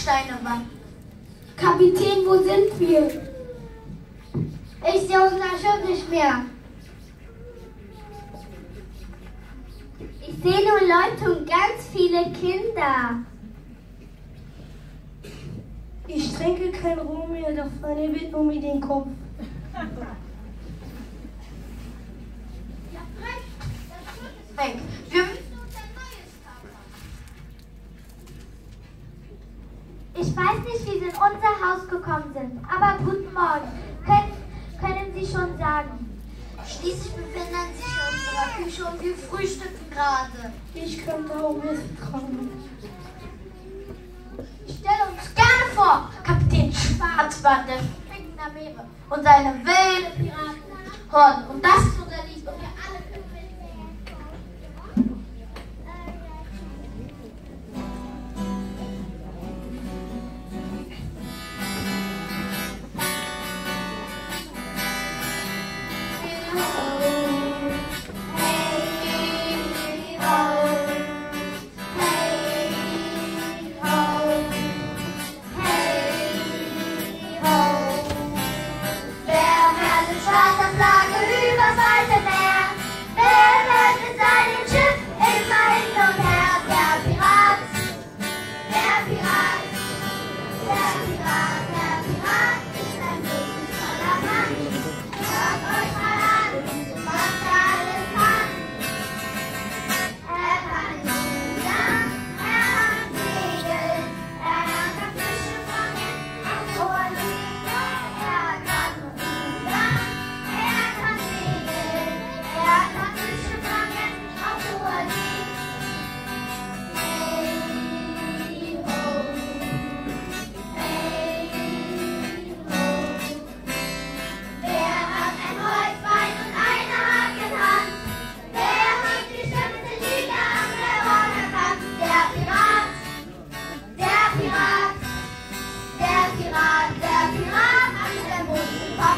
Steine wandten. Kapitän, wo sind wir? Ich sehe unser Schiff nicht mehr. Ich sehe nur Leute und ganz viele Kinder. Ich trinke kein Ruhe mehr, doch vorne wird nur mit den Kopf. Weg. Halt. Wir Ich weiß nicht, wie Sie in unser Haus gekommen sind, aber guten Morgen. Können, können Sie schon sagen? Schließlich befinden Sie sich in unserer Küche und wir frühstücken gerade. Ich könnte auch mitkommen. Ich stelle uns gerne vor, Kapitän Schwarzbart der Schrecken der Meere und seine wilde Piratenhorden. Und das ist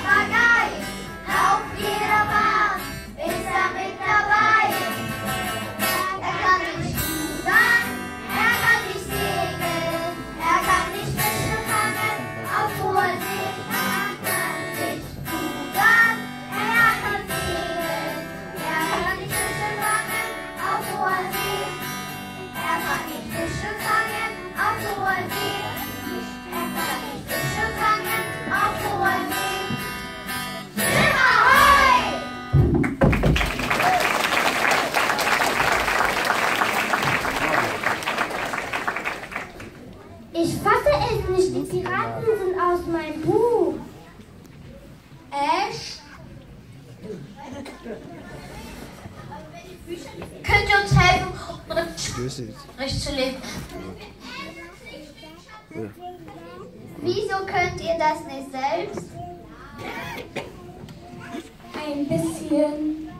Bye, guys. Es nicht, die Piraten sind aus meinem Buch. Echt? Könnt ihr uns helfen, richtig zu leben? Wieso könnt ihr das nicht selbst? Ein bisschen.